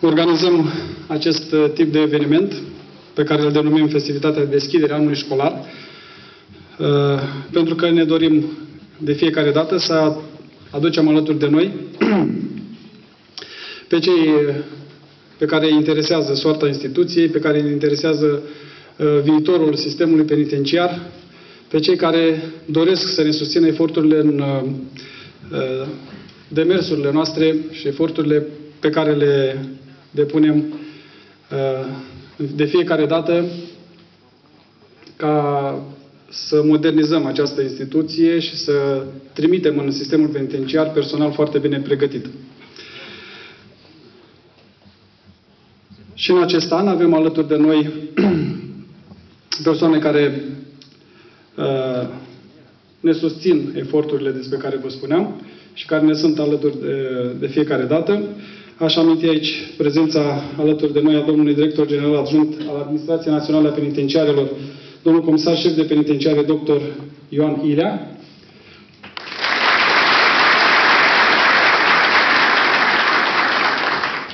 Organizăm acest uh, tip de eveniment pe care îl denumim festivitatea de deschidere a anului școlar, uh, pentru că ne dorim de fiecare dată să aducem alături de noi pe cei pe care îi interesează soarta instituției, pe care îi interesează uh, viitorul sistemului penitenciar, pe cei care doresc să ne susțină eforturile în demersurile noastre și eforturile pe care le depunem uh, de fiecare dată ca să modernizăm această instituție și să trimitem în sistemul penitenciar personal foarte bine pregătit. Și în acest an avem alături de noi persoane care uh, ne susțin eforturile despre care vă spuneam și care ne sunt alături de, de fiecare dată. Aș aminti aici prezența alături de noi a domnului director general adjunct al Administrației Naționale a Penitenciarelor, domnul comisar șef de penitenciare, dr. Ioan Ilea,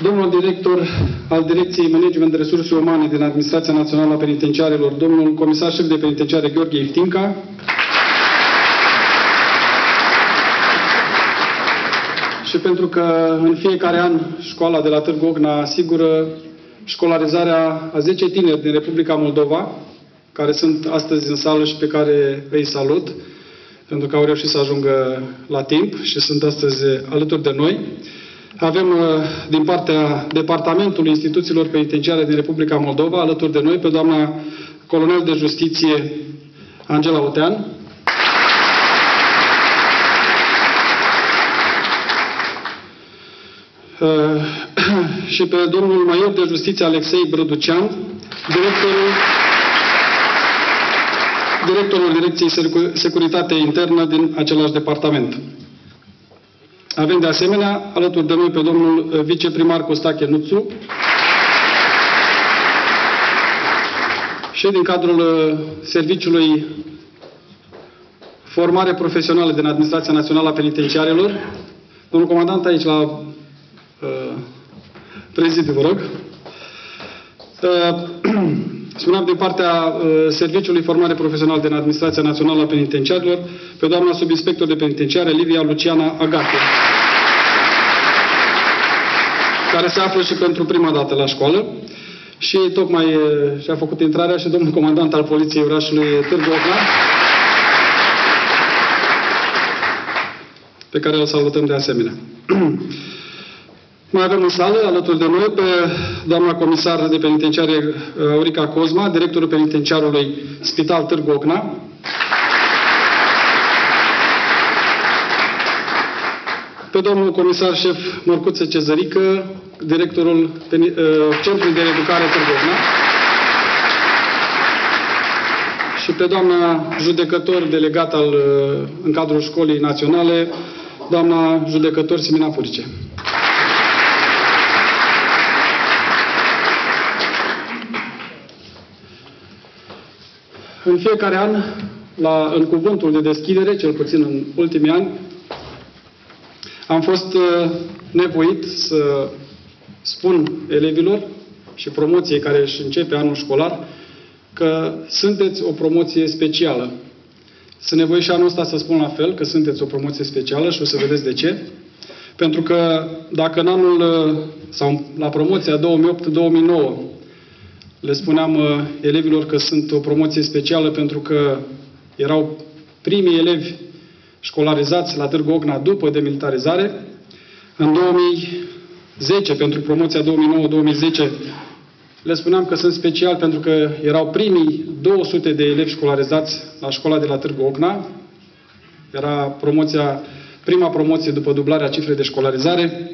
domnul director al Direcției Management de Resurse Umane din Administrația Națională a Penitenciarelor, domnul comisar șef de penitenciare Gheorghe Iftinca, și pentru că în fiecare an școala de la Târgu Ogna asigură școlarizarea a 10 tineri din Republica Moldova, care sunt astăzi în sală și pe care îi salut, pentru că au reușit să ajungă la timp și sunt astăzi alături de noi. Avem uh, din partea Departamentului Instituțiilor Penitenciare din Republica Moldova, alături de noi, pe doamna colonel de justiție Angela Utean, Uh, și pe domnul major de justiție Alexei Brăducean, directorul, directorul Direcției Securitate Internă din același departament. Avem de asemenea alături de noi pe domnul uh, viceprimar Costache Nuțu și din cadrul uh, Serviciului Formare Profesională din Administrația Națională a Penitenciarelor, domnul comandant aici la Uh, prezidiu, vă rog. Uh, spuneam din partea uh, Serviciului Formare Profesional din Administrația Națională a Penitenciarilor pe doamna subinspector de penitenciare Livia Luciana Agate, care se află și pentru prima dată la școală și tocmai și-a făcut intrarea și domnul comandant al Poliției orașului Târgu Ocna, pe care îl salutăm de asemenea. Mai avem în sală, alături de noi, pe doamna comisar de penitenciare uh, Aurica Cozma, directorul penitenciarului Spital Târgu Ocna. Pe domnul comisar șef Mărcuță Cezărică, directorul uh, Centrului de Educare Târgu Ocna. Și pe doamna judecător delegat al, uh, în cadrul școlii naționale, doamna judecător Simina Furice. În fiecare an, la, în cuvântul de deschidere, cel puțin în ultimii ani, am fost uh, nevoit să spun elevilor și promoției care își începe anul școlar că sunteți o promoție specială. Sunt nevoie și anul ăsta să spun la fel, că sunteți o promoție specială și o să vedeți de ce. Pentru că dacă în anul, uh, sau la promoția 2008-2009, le spuneam uh, elevilor că sunt o promoție specială pentru că erau primii elevi școlarizați la Târgu Ogna după demilitarizare. În 2010, pentru promoția 2009-2010, le spuneam că sunt special pentru că erau primii 200 de elevi școlarizați la școala de la Târgu Ocna. Era promoția, prima promoție după dublarea cifrei de școlarizare.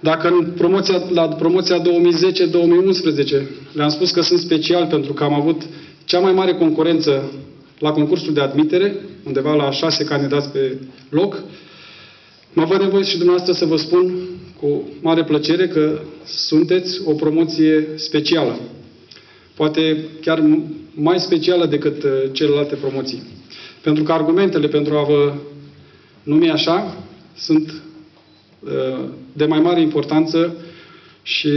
Dacă în promoția, la promoția 2010-2011 le-am spus că sunt special pentru că am avut cea mai mare concurență la concursul de admitere, undeva la șase candidați pe loc, mă văd nevoie și dumneavoastră să vă spun cu mare plăcere că sunteți o promoție specială. Poate chiar mai specială decât uh, celelalte promoții. Pentru că argumentele pentru a vă numi așa sunt de mai mare importanță și